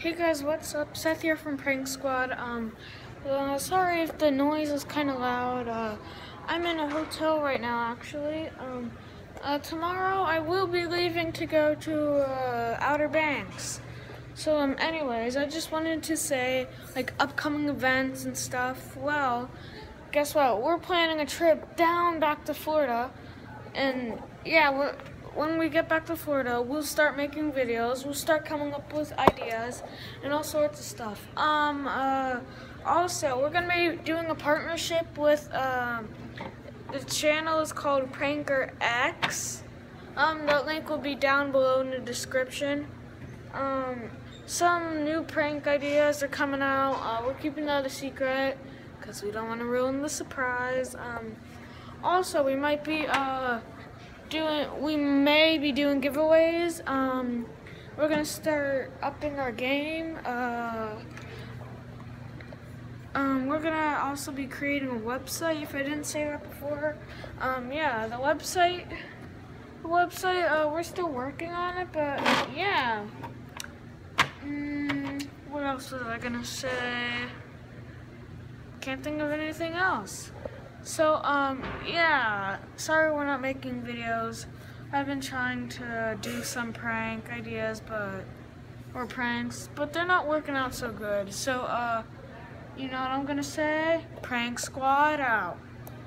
Hey guys, what's up? Seth here from Prank Squad. Um, uh, sorry if the noise is kind of loud. Uh, I'm in a hotel right now, actually. Um, uh, tomorrow I will be leaving to go to uh, Outer Banks. So, um, anyways, I just wanted to say, like, upcoming events and stuff. Well, guess what? We're planning a trip down back to Florida, and yeah, we're when we get back to Florida, we'll start making videos. We'll start coming up with ideas and all sorts of stuff. Um, uh, also, we're gonna be doing a partnership with um, the channel is called Pranker X. Um, the link will be down below in the description. Um, some new prank ideas are coming out. Uh, we're keeping that a secret because we don't want to ruin the surprise. Um, also, we might be uh doing we may be doing giveaways. Um we're gonna start upping our game uh um we're gonna also be creating a website if i didn't say that before. Um yeah the website the website uh we're still working on it but yeah. Mm, what else was i gonna say? Can't think of anything else so, um, yeah, sorry we're not making videos. I've been trying to do some prank ideas, but, or pranks, but they're not working out so good. So, uh, you know what I'm gonna say? Prank squad out.